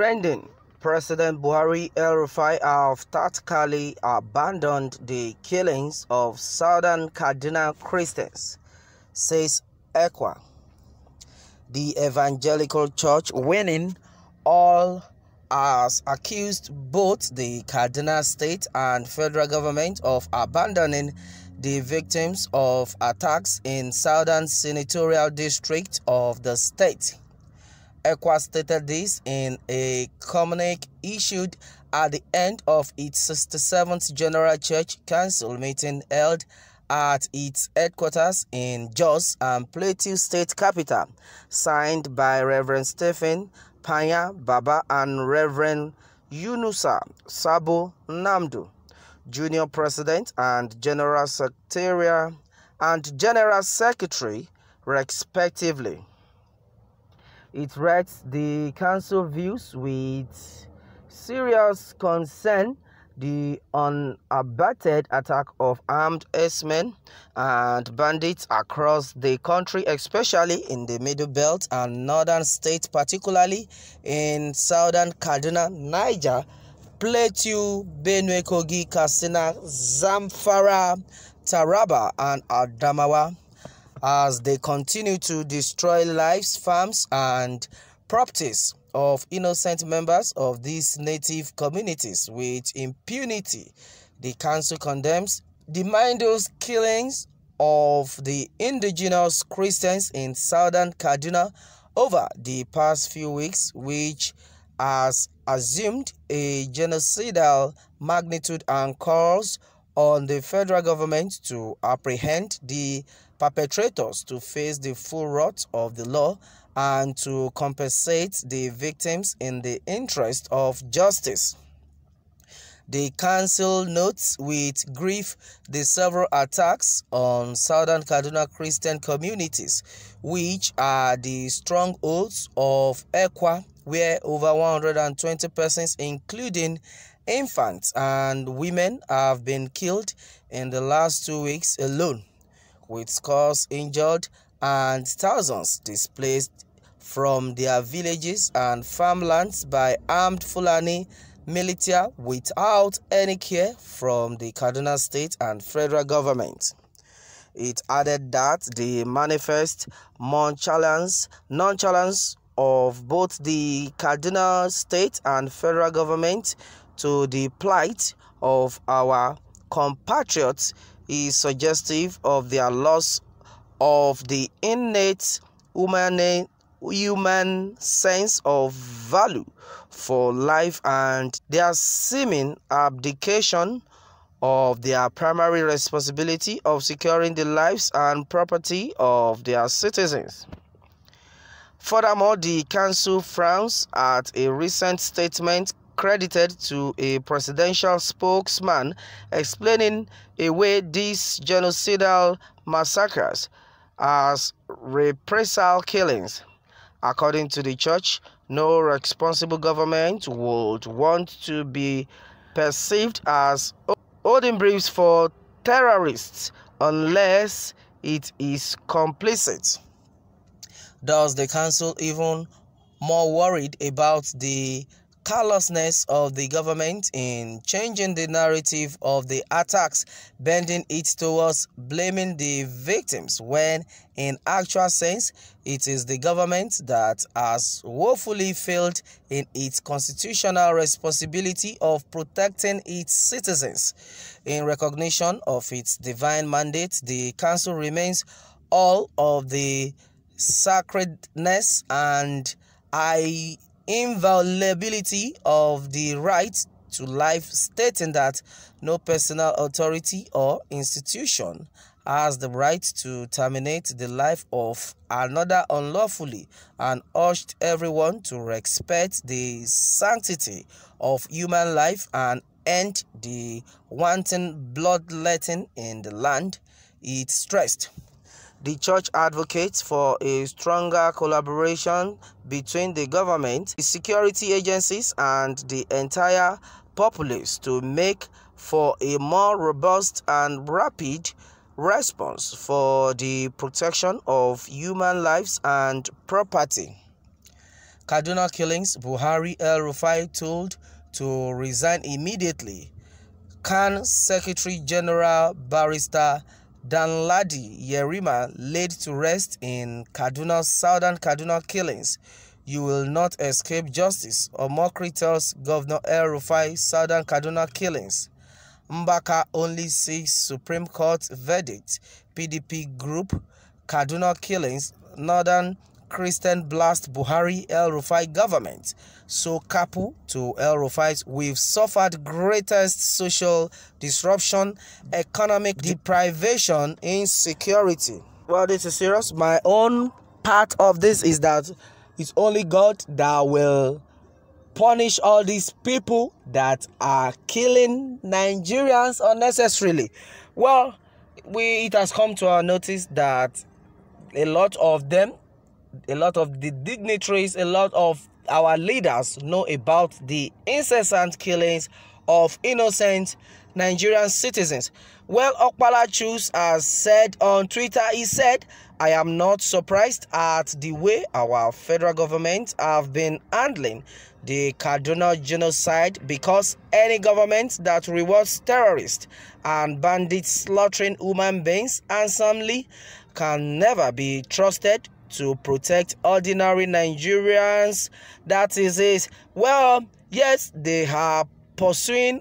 Trending President Buhari El Rufai have tactically abandoned the killings of southern Kaduna Christians, says ECWA. The Evangelical Church winning all has accused both the Kaduna state and federal government of abandoning the victims of attacks in southern senatorial district of the state. ECWA stated this in a communique issued at the end of its 67th General Church Council meeting held at its headquarters in Jos and Plateau State Capital, signed by Reverend Stephen Panya Baba and Reverend Yunusa Sabo Nmadu, Junior President and General Secretary and General Secretary, respectively. It reads the council views with serious concern the unabated attack of armed herdsmen and bandits across the country, especially in the Middle Belt and Northern states, particularly in Southern Kaduna, Niger, Plateau, Benue, Kogi, Katsina, Zamfara, Taraba, and Adamawa as they continue to destroy lives, farms, and properties of innocent members of these native communities with impunity. The council condemns the mindless killings of the indigenous Christians in southern Kaduna over the past few weeks, which has assumed a genocidal magnitude and calls on the federal government to apprehend the perpetrators to face the full wrath of the law and to compensate the victims in the interest of justice. The council notes with grief the several attacks on southern Kaduna Christian communities, which are the strongholds of ECWA, where over 120 persons, including infants and women, have been killed in the last two weeks alone, with scores injured and thousands displaced from their villages and farmlands by armed Fulani militia without any care from the Kaduna state and federal government. It added that the manifest nonchalance, nonchalance of both the Kaduna state and federal government to the plight of our compatriots is suggestive of their loss of the innate human, human sense of value for life and their seeming abdication of their primary responsibility of securing the lives and property of their citizens. Furthermore, the council frowns at a recent statement credited to a presidential spokesman explaining away these genocidal massacres as reprisal killings. According to the church, no responsible government would want to be perceived as holding briefs for terrorists unless it is complicit. Does the council even more worried about the carelessness of the government in changing the narrative of the attacks, bending it towards blaming the victims when, in actual sense, it is the government that has woefully failed in its constitutional responsibility of protecting its citizens. In recognition of its divine mandate, the Council remains all of the sacredness and I inviolability of the right to life, stating that no personal authority or institution has the right to terminate the life of another unlawfully and urged everyone to respect the sanctity of human life and end the wanton bloodletting in the land, it stressed. The church advocates for a stronger collaboration between the government, the security agencies, and the entire populace to make for a more robust and rapid response for the protection of human lives and property. Kaduna killings, Buhari El Rufai told to resign immediately. CAN Secretary General Barrister Danladi Yerima laid to rest in Kaduna Southern Kaduna killings. You will not escape justice, Omokri tells Governor El Rufai Southern Kaduna killings. Mbaka only seeks Supreme Court verdict. PDP group Kaduna killings, Northern Christian blast Buhari El Rufai government. SOKAPU to El Rufai, we've suffered greatest social disruption, economic deprivation, insecurity. Well, this is serious. My own part of this is that it's only God that will punish all these people that are killing Nigerians unnecessarily. Well, we it has come to our notice that a lot of them a lot of the dignitaries, a lot of our leaders know about the incessant killings of innocent Nigerian citizens. Well, Okpala Chus has said on Twitter, he said, I am not surprised at the way our federal government have been handling the Kaduna genocide because any government that rewards terrorists and bandits slaughtering human beings handsomely can never be trusted to protect ordinary Nigerians. That is it. Well, yes, they are pursuing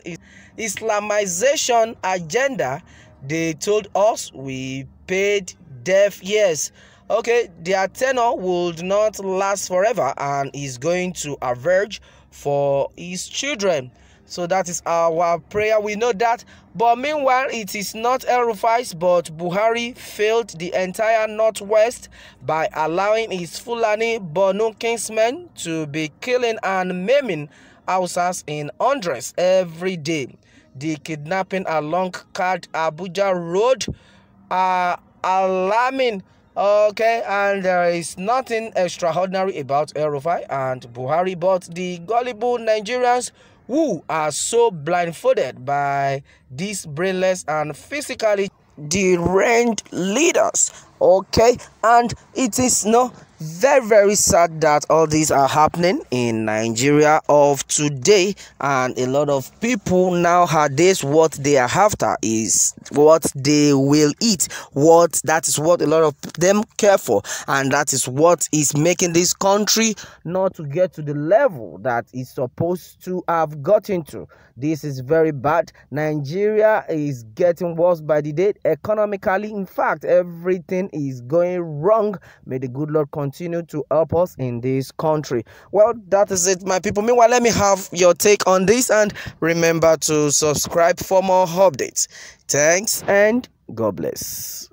Islamization agenda. They told us we paid deaf yes. Okay, their tenure would not last forever and is going to average for his children. So that is our prayer. We know that. But meanwhile, it is not El Rufai's, but Buhari failed the entire Northwest by allowing his Fulani Bonu kinsmen to be killing and maiming houses in hundreds every day. The kidnapping along Card Abuja Road are alarming. Okay, and there is nothing extraordinary about El Rufai and Buhari, but the gullible Nigerians who are so blindfolded by these brainless and physically deranged leaders okay and it is no very very sad that all these are happening in nigeria of today and a lot of people nowadays what they are after is what they will eat what that is what a lot of them care for and that is what is making this country not to get to the level that is supposed to have gotten to. This is very bad. Nigeria is getting worse by the day economically in fact everything is going wrong may the good lord continue to help us in this country. Well, that is it, my people. Meanwhile, let me have your take on this and remember to subscribe for more updates. Thanks and God bless.